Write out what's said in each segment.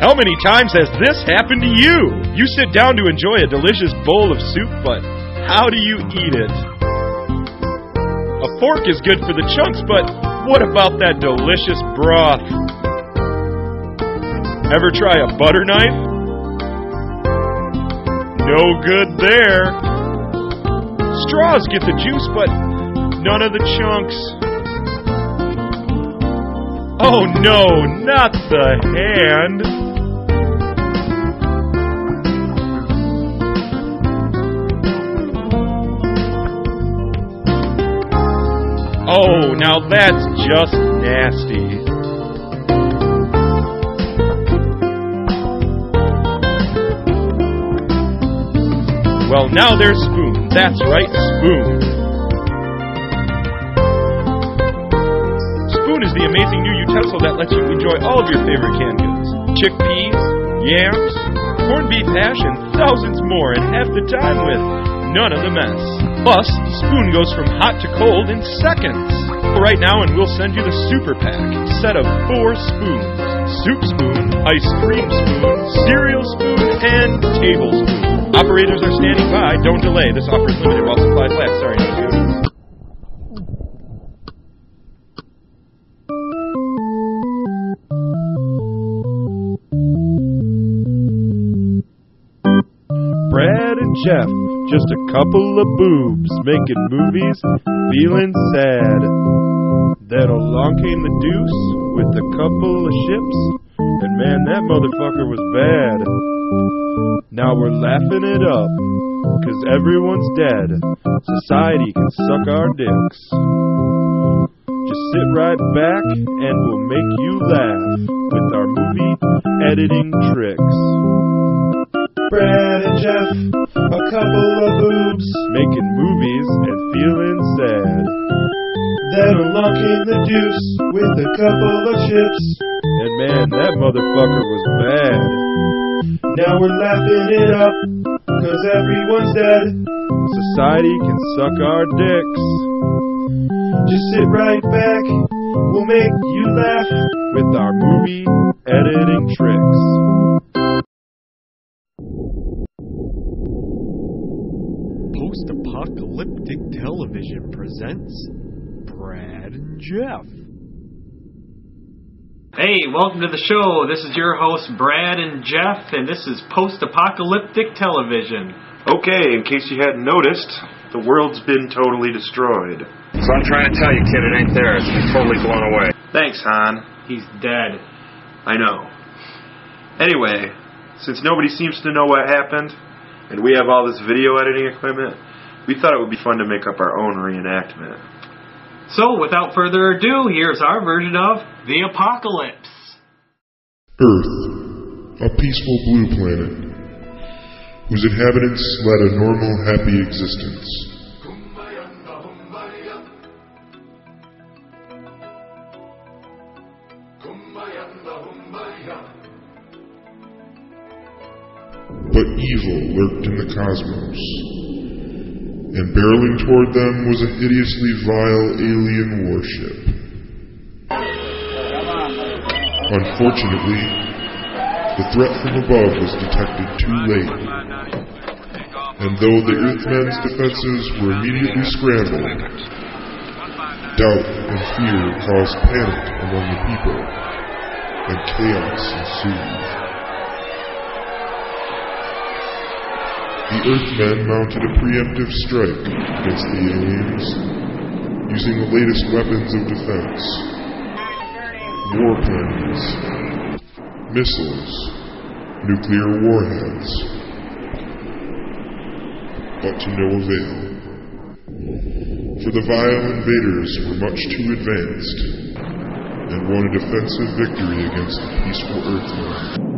How many times has this happened to you? You sit down to enjoy a delicious bowl of soup, but how do you eat it? A fork is good for the chunks, but what about that delicious broth? Ever try a butter knife? No good there. Straws get the juice, but none of the chunks. Oh no, not the hand. Oh, now that's just nasty. Well, now there's spoon. That's right, spoon. Spoon is the amazing new utensil that lets you enjoy all of your favorite canned goods chickpeas, yams, corned beef hash, and thousands more, and half the time with none of the mess. Plus, Spoon goes from hot to cold in seconds. Call Right now, and we'll send you the Super Pack set of four spoons soup spoon, ice cream spoon, cereal spoon, and tablespoon. Operators are standing by. Don't delay. This offer is limited while supplies last. Sorry, Brad and Jeff, just a couple of boobs making movies, feeling sad. Then along came the deuce with a couple of ships, and man, that motherfucker was bad. Now we're laughing it up, cause everyone's dead. Society can suck our dicks. Just sit right back and we'll make you laugh with our movie editing tricks. Brad and Jeff, a couple of boobs. Making movies and feeling sad. Then along came the deuce with a couple of chips. And man, that motherfucker was bad. Now we're laughing it up, cause everyone's dead. Society can suck our dicks. Just sit right back, we'll make you laugh. with our movie editing tricks. Post Apocalyptic Television presents Brad and Jeff. Hey, welcome to the show. This is your host, Brad and Jeff, and this is Post Apocalyptic Television. Okay, in case you hadn't noticed, the world's been totally destroyed. So I'm trying to tell you, kid, it ain't there. It's been totally blown away. Thanks, Han. He's dead. I know. Anyway, since nobody seems to know what happened, and we have all this video editing equipment, we thought it would be fun to make up our own reenactment. So, without further ado, here's our version of The Apocalypse. Earth, a peaceful blue planet, whose inhabitants led a normal, happy existence. But evil lurked in the cosmos, and barreling toward them was a hideously vile alien warship. Unfortunately, the threat from above was detected too late, and though the Earthmen's defenses were immediately scrambled, doubt and fear caused panic among the people, and chaos ensued. The Earthmen mounted a preemptive strike against the aliens, using the latest weapons of defense warplanes, missiles, nuclear warheads. But to no avail. For the vile invaders were much too advanced and won a defensive victory against the peaceful Earthmen.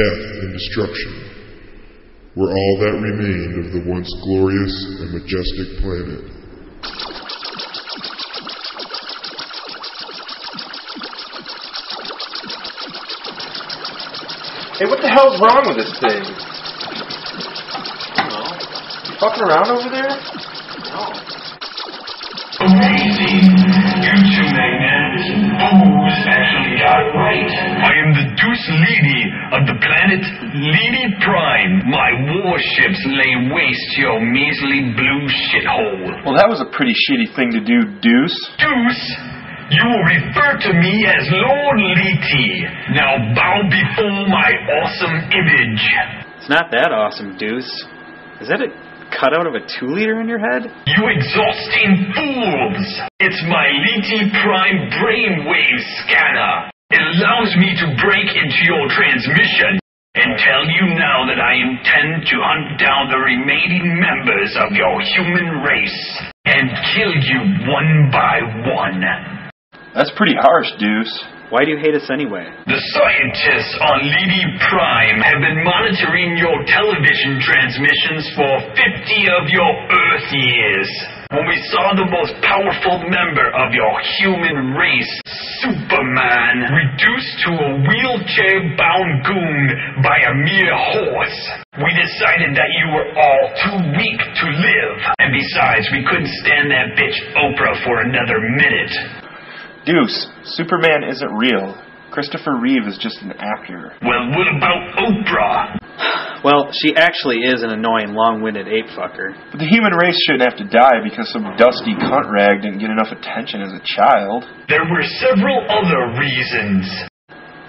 death and destruction were all that remained of the once glorious and majestic planet. Hey, what the hell's wrong with this thing? You fucking around over there? No. Amazing! You two magnanimous fools actually got right. I am the Deuce Lady of the planet Lady Prime. My warships lay waste to your measly blue shithole. Well, that was a pretty shitty thing to do, Deuce. Deuce, you will refer to me as Lord Leti. Now bow before my awesome image. It's not that awesome, Deuce. Is that a cutout of a two liter in your head? You exhausting fools! It's my Leti Prime brainwave scanner. It allows me to break into your transmission and tell you now that I intend to hunt down the remaining members of your human race and kill you one by one. That's pretty harsh, Deuce. Why do you hate us anyway? The scientists on Lady Prime have been monitoring your television transmissions for 50 of your Earth years. When we saw the most powerful member of your human race, Superman, reduced to a wheelchair bound goon by a mere horse, we decided that you were all too weak to live. And besides, we couldn't stand that bitch Oprah for another minute. Deuce, Superman isn't real. Christopher Reeve is just an actor. Well, what about Oprah? Well, she actually is an annoying, long winded ape fucker. But the human race shouldn't have to die because some dusty cunt rag didn't get enough attention as a child. There were several other reasons.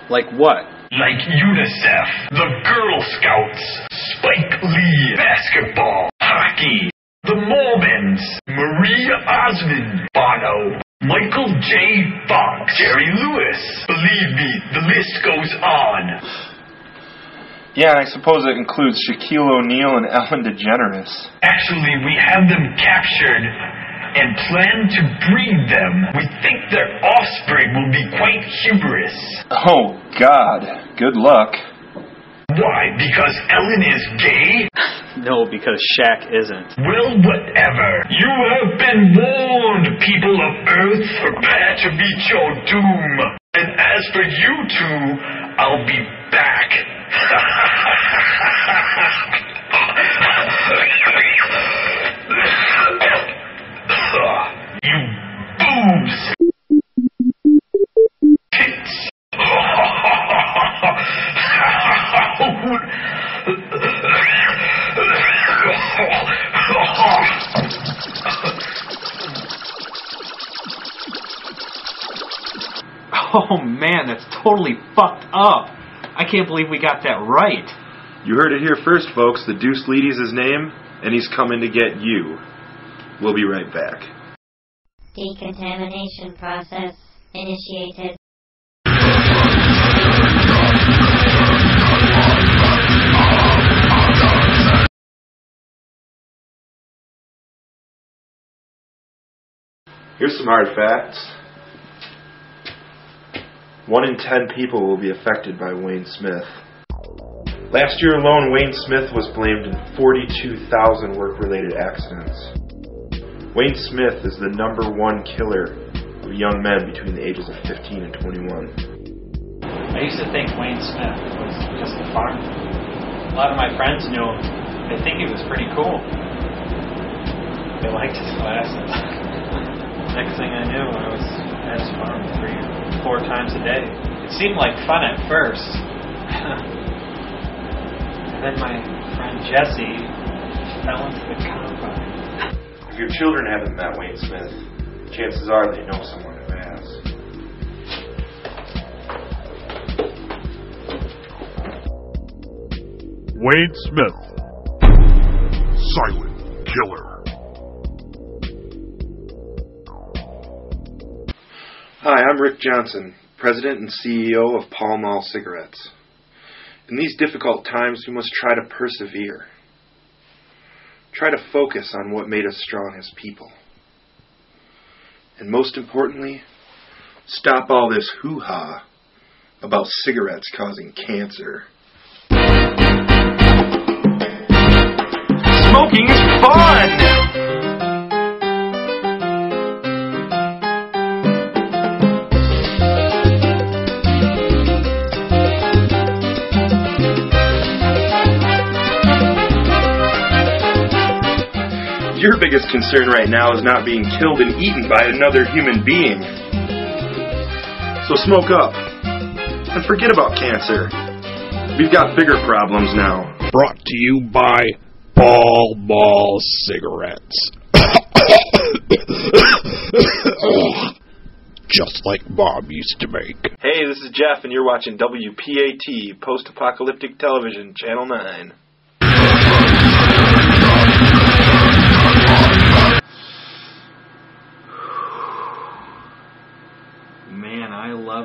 Like what? Like UNICEF, the Girl Scouts, Spike Lee, basketball, hockey, the Mormons, Marie Osmond, Bono, Michael J. Fox, Jerry Lewis. Believe me, the list goes on. Yeah, and I suppose it includes Shaquille O'Neal and Ellen DeGeneres. Actually, we have them captured and plan to breed them. We think their offspring will be quite humorous. Oh, God. Good luck. Why? Because Ellen is gay? No, because Shaq isn't. Well, whatever. You have been warned, people of Earth. Prepare to meet your doom. And as for you two, I'll be back. Oh man, that's totally fucked up. I can't believe we got that right. You heard it here first, folks. The Deuce Leady's his name, and he's coming to get you. We'll be right back. Decontamination process initiated. Here's some hard facts. One in ten people will be affected by Wayne Smith. Last year alone, Wayne Smith was blamed in 42,000 work related accidents. Wayne Smith is the number one killer of young men between the ages of 15 and 21. I used to think Wayne Smith was just a farm. A lot of my friends knew him. They think he was pretty cool. They liked his glasses. Next thing I knew, I was at his farm three, four times a day. It seemed like fun at first. and then my friend Jesse fell into the combine. If your children haven't met Wayne Smith, chances are they know someone who has. Wayne Smith. Silent Killer. Hi, I'm Rick Johnson, President and CEO of Pall Mall Cigarettes. In these difficult times, we must try to persevere. Try to focus on what made us strong as people. And most importantly, stop all this hoo ha about cigarettes causing cancer. Smoking biggest concern right now is not being killed and eaten by another human being. So smoke up. And forget about cancer. We've got bigger problems now. Brought to you by Ball Ball Cigarettes. Just like Bob used to make. Hey, this is Jeff, and you're watching WPAT, Post Apocalyptic Television, Channel 9.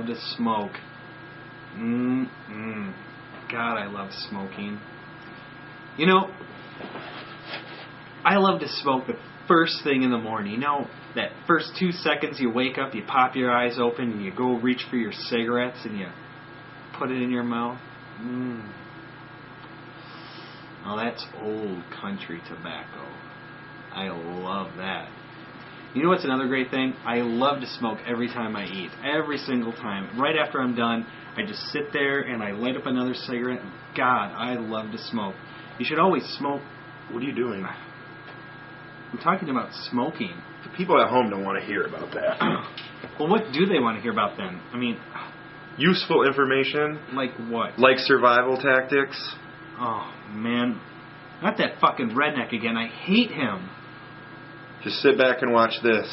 To smoke. Mm-mm. God, I love smoking. You know, I love to smoke the first thing in the morning. You know, that first two seconds you wake up, you pop your eyes open, and you go reach for your cigarettes, and you put it in your mouth. Mm. Now that's old country tobacco. I love that. You know what's another great thing? I love to smoke every time I eat. Every single time. Right after I'm done, I just sit there and I light up another cigarette. God, I love to smoke. You should always smoke. What are you doing? I'm talking about smoking. The people at home don't want to hear about that. well, what do they want to hear about then? I mean, Useful information, like what? like survival tactics. Oh, man. Not that fucking redneck again. I hate him. Just sit back and watch this.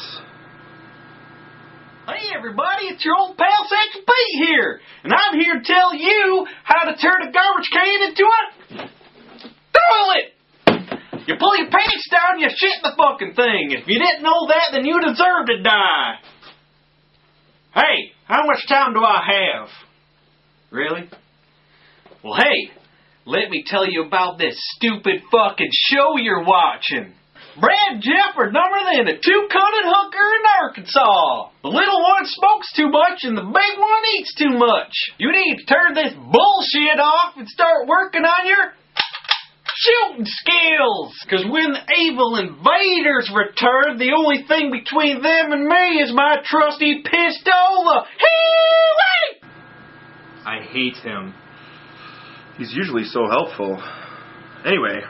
Hey everybody, it's your old pal Satchel Pete here, and I'm here to tell you how to turn a garbage can into a toilet. You pull your pants down, you shit the fucking thing. If you didn't know that, then you deserve to die. Hey, how much time do I have? Really? Well, hey, let me tell you about this stupid fucking show you're watching. Brad and Jeff are dumber than a two-coated hooker in Arkansas. The little one smokes too much and the big one eats too much. You need to turn this bullshit off and start working on your shooting skills. Cause when the evil invaders return, the only thing between them and me is my trusty pistola. Hee-wee! I hate him. He's usually so helpful. Anyway,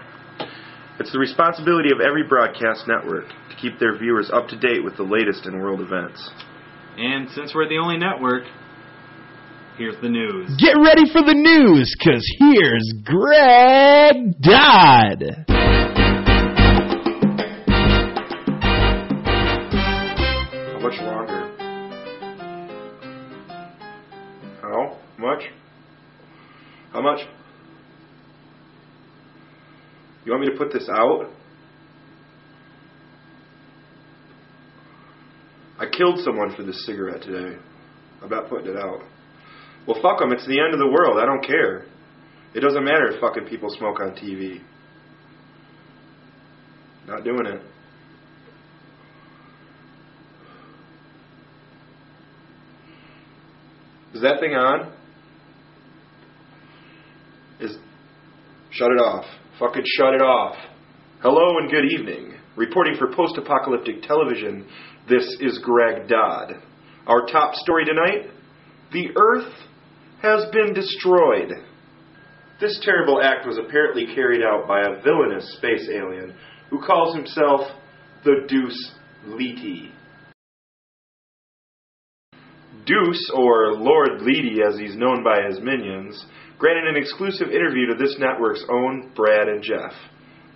it's the responsibility of every broadcast network to keep their viewers up to date with the latest in world events. And since we're the only network, here's the news. Get ready for the news, cause here's Greg Dodd. How much longer? How much? How much? You want me to put this out? I killed someone for this cigarette today. Not putting it out. Well, fuck them. It's the end of the world. I don't care. It doesn't matter if fucking people smoke on TV. Not doing it. Is that thing on? Is shut it off. Fucking shut it off. Hello and good evening. Reporting for Post Apocalyptic Television, this is Greg Dodd. Our top story tonight The Earth has been destroyed. This terrible act was apparently carried out by a villainous space alien who calls himself the Deuce Leti. Deuce, or Lord Leedy as he's known by his minions, granted an exclusive interview to this network's own Brad and Jeff.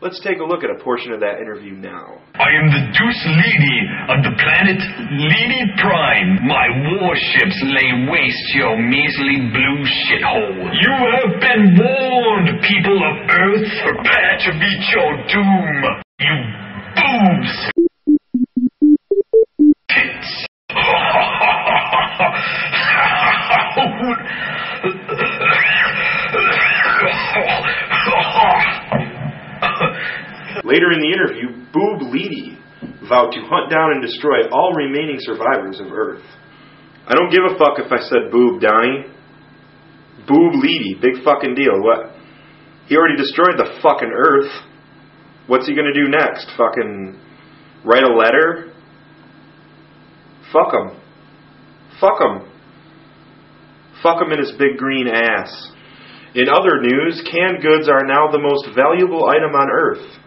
Let's take a look at a portion of that interview now. I am the Deuce Lady of the planet Lady Prime. My warships lay waste your measly blue shithole. You have been warned, people of Earth. Prepare to meet your doom. You boobs. Interview, Boob Leedy vowed to hunt down and destroy all remaining survivors of Earth. I don't give a fuck if I said Boob, Donnie. Boob Leedy, big fucking deal. What? He already destroyed the fucking Earth. What's he gonna do next? Fucking write a letter? Fuck him. Fuck him. Fuck him in his big green ass. In other news, canned goods are now the most valuable item on Earth.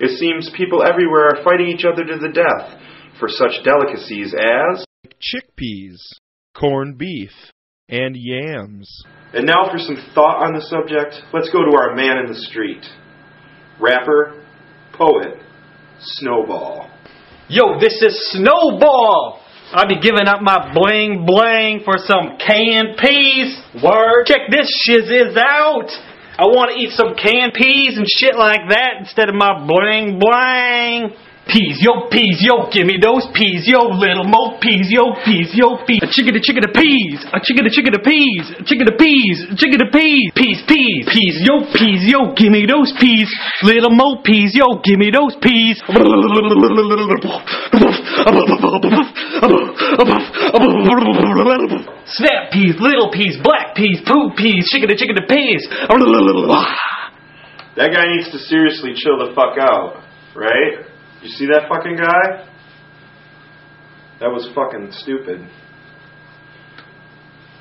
It seems people everywhere are fighting each other to the death for such delicacies as chickpeas, corned beef, and yams. And now for some thought on the subject, let's go to our man in the street. Rapper, poet, Snowball. Yo, this is Snowball. I'll be giving up my bling bling for some canned peas. Word. Check this shiz is out. I want to eat some canned peas and shit like that instead of my bling bling. Peas, yo, peas, yo, give me those peas, yo, little mo peas, yo, peas, yo, peas. A chicken, a chicken, a peas, a chicken, a chicken, a peas, a chicken, a peas, a chicken, a peas, peas, peas, peas, yo, peas, yo, give me those peas, little mo peas, yo, give me those peas. Snap peas, little peas, black peas, poop peas, chicken, a chicken, a peas. That guy needs to seriously chill the fuck out, right? You see that fucking guy? That was fucking stupid.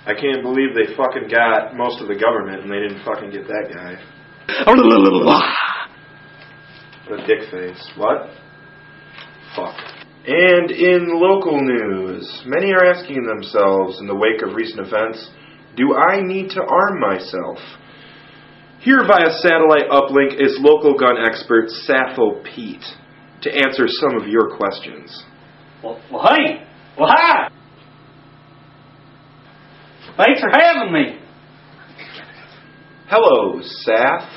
I can't believe they fucking got most of the government and they didn't fucking get that guy. What a dick face. What? Fuck. And in local news, many are asking themselves in the wake of recent events, do I need to arm myself? Here via satellite uplink is local gun expert Sappho Pete to answer some of your questions. Well, well hey, well hi. Thanks for having me. Hello, Sath.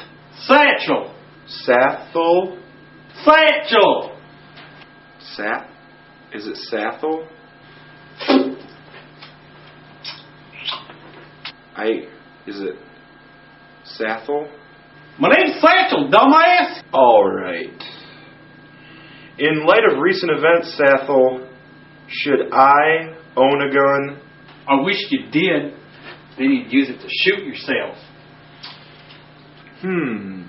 Satchel. Sathel. Satchel. Sat. Is it Sathel? I. Is it Sathel? My name's Satchel, dumbass. All right. In light of recent events, Sathel, should I own a gun? I wish you did. Then you'd use it to shoot yourself. Hmm.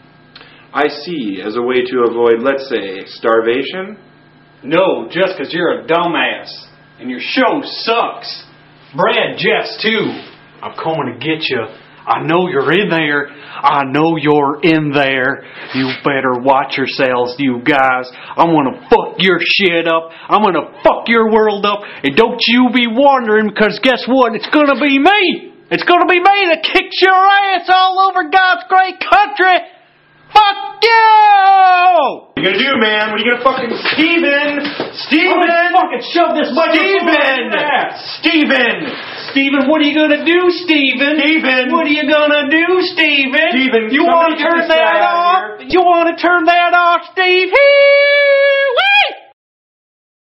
I see. As a way to avoid, let's say, starvation? No, just 'cause you're a dumbass. And your show sucks. Brad Jeffs, too. I'm coming to get you. I know you're in there. I know you're in there. You better watch yourselves, you guys. I'm gonna fuck your shit up. I'm gonna fuck your world up. And don't you be wondering, because guess what? It's gonna be me. It's gonna be me that kicks your ass all over God's great country. Fuck you! What are you gonna do, man? What are you gonna fucking Steven? Steven! I'm fucking shove this microphone Steven! up your. Steven! Steven, what are you gonna do, Steven? Steven! What are you gonna do, Steven? Steven, you want to turn that off? You want to turn that off, Steve? Hee-wee!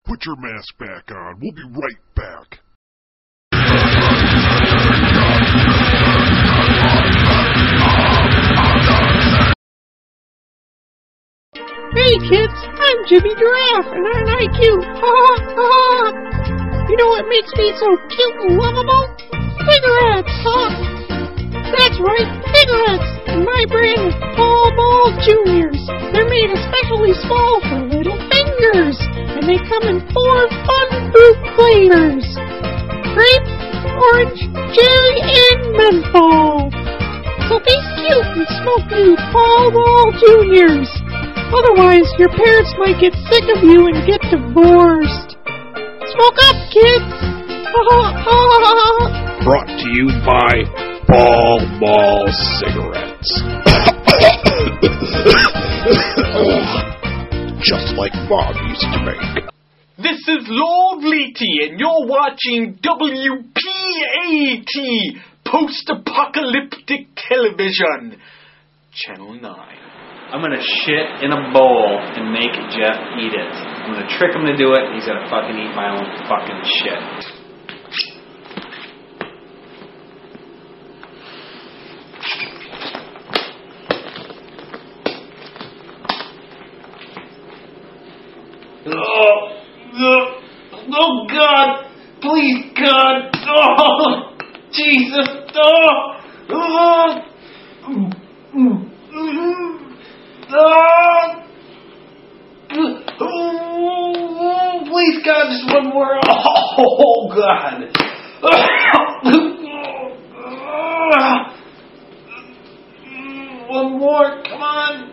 Put your mask back on. We'll be right back. Hey kids, I'm Jimmy Giraffe and I'm IQ. Ha ha ha! You know what makes me so cute and lovable? Cigarettes, huh? That's right, cigarettes! And my brand is Paul Ball Juniors. They're made especially small for little fingers, and they come in four fun fruit flavors: grape, orange, cherry, and menthol. So be cute and smoke new Paul Ball Juniors. Otherwise, your parents might get sick of you and get divorced. Smoke up, kids! Brought to you by Ball Ball Cigarettes. Just like Bob used to make. This is Lord Leety, and you're watching WPAT, Post Apocalyptic Television, Channel 9. I'm gonna shit in a bowl and make Jeff eat it. I'm gonna trick him to do it. He's gonna fucking eat my own fucking shit. Oh, oh, oh God! Please, God! Oh, Jesus! Oh, oh, oh, oh, please, God! Just one more! Oh, God! One more! Come on!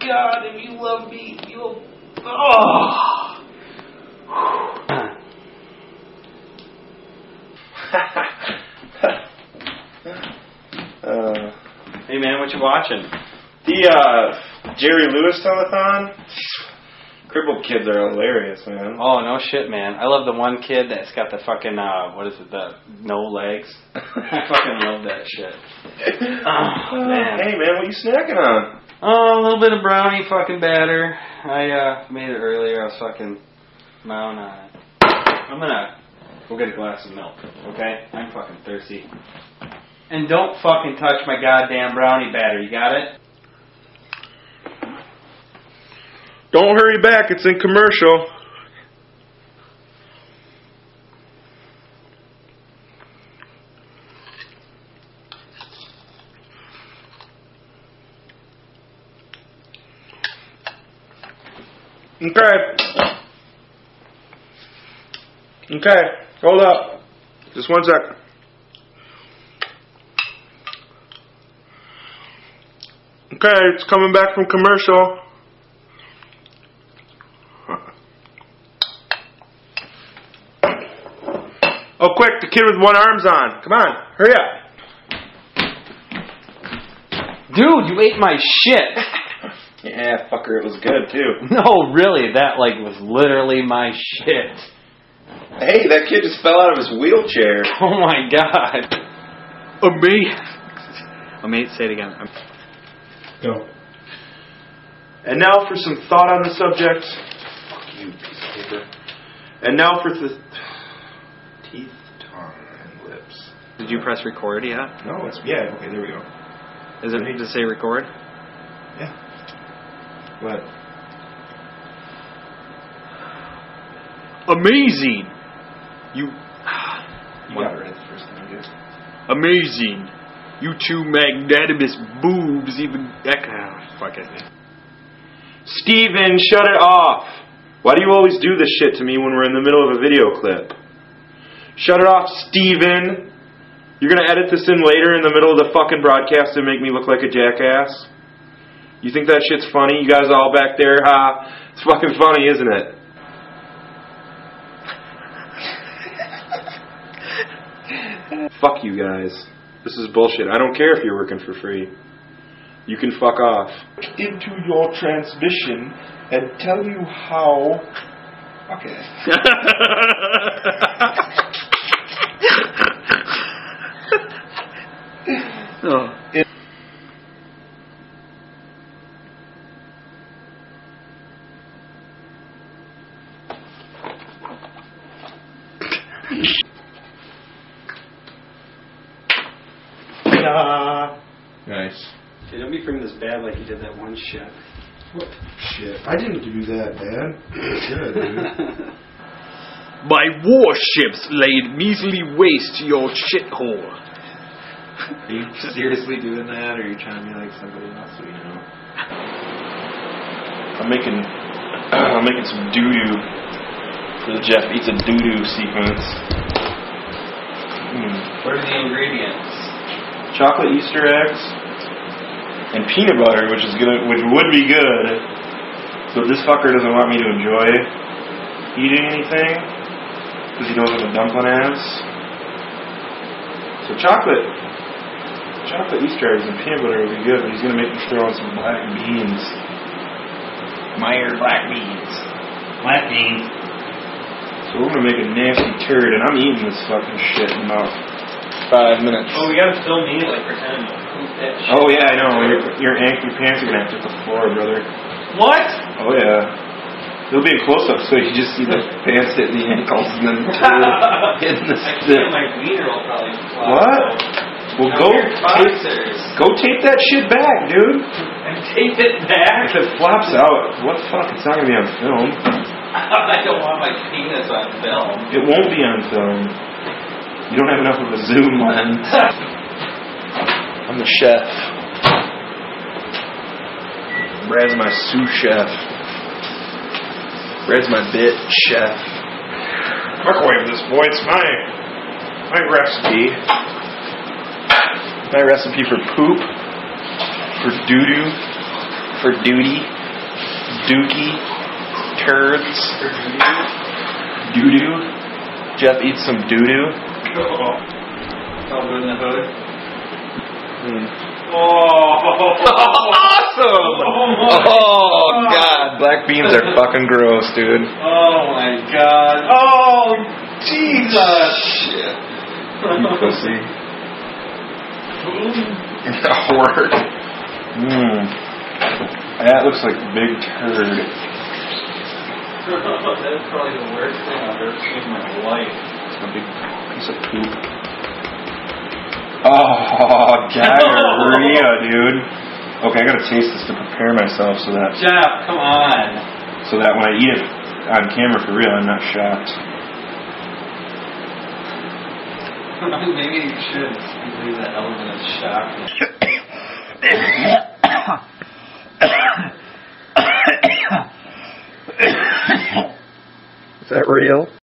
God, if you love me, You. Will. Oh. Uh, Hey man, what you watching? The uh, Jerry Lewis telethon. Crippled kids are hilarious, man. Oh no shit, man! I love the one kid that's got the fucking uh, what is it? The no legs. I fucking love that shit. Oh, man. Hey man, what you snacking on? Oh, a little bit of brownie fucking batter. I uh made it earlier. I was fucking mound on it. I'm gonna go get a glass of milk, okay? I'm fucking thirsty. And don't fucking touch my goddamn brownie batter. You got it? Don't hurry back, it's in commercial. Okay. Okay, hold up. Just one second. Okay, it's coming back from commercial. Oh, quick, the kid with one arm's on. Come on, hurry up. Dude, you ate my shit. Yeah, fucker, it was good too. No, really, that like was literally my shit. Hey, that kid just fell out of his wheelchair. Oh my god. Oh me. Amazing. me, Say it again. Go. And now for some thought on the subject. Fuck you, piece of paper. And now for the teeth, tongue, and lips. Did you press record yet? No, it's yeah. Okay, there we go. Is it need to say record? Yeah. What? Amazing. You. You got it right the first time, dude. Amazing. You two magnanimous boobs even. Ah, fuck it. Steven, shut it off. Why do you always do this shit to me when we're in the middle of a video clip? Shut it off, Steven. You're gonna edit this in later in the middle of the fucking broadcast and make me look like a jackass? You think that shit's funny? You guys all back there, ha? It's fucking funny, isn't it? fuck you guys. This is bullshit. I don't care if you're working for free. You can fuck off. Into your transmission and tell you how. Okay. Oh. Nice. Hey, don't be bringing this bad like you did that one shit. What shit? I didn't do that bad. Good, dude. My warships laid measly waste to your shithole. Are you seriously doing that, or are you trying to be like somebody else we know? I'm making, I'm making some doo doo for the Jeff eats a doo doo sequence. Mm. What are the ingredients? Chocolate Easter eggs and peanut butter, which is gonna, which would be good, but this fucker doesn't want me to enjoy eating anything because he knows I'm a dumpling ass. So chocolate, chocolate Easter eggs and peanut butter would be good, but he's gonna make me throw in some black beans. Meyer black beans. Black beans. So we're gonna make a nasty turd, and I'm eating this fucking shit in about five minutes. Oh, we gotta film me like pretending to poop that shit. Oh yeah, I know. Your your, pants are gonna have to hit the floor, brother. What? Oh yeah. It'll be a close up, so you just see the pants hitting the ankles and then hitting the I stick. my wiener will probably fly. What? Well, go tape, go tape that shit back, dude. And tape it back? If it flops out, what the fuck? It's not gonna be on film. I don't want my penis on film. It won't be on film. You don't have enough of a zoom lens. I'm the chef. Brad's my sous chef. Brad's my bit chef. Microwave this, boy. It's my my recipe. My recipe for poop, for doo doo, for duty, dookie turds. Doo doo. Jeff eats some doo doo. In the hood. Oh, awesome! Oh god, black beans are fucking gross, dude. Oh my god. Oh Jesus! Shit. You pussy. Word. Mmm. That looks like big turd. That's probably the worst thing I've ever seen in my life. A big piece of poop. Oh, diarrhea, dude. Okay, I gotta taste this to prepare myself so that Jeff, come on. so that when I eat it on camera for real, I'm not shocked. Maybe you should leave that element of shock. Is that real?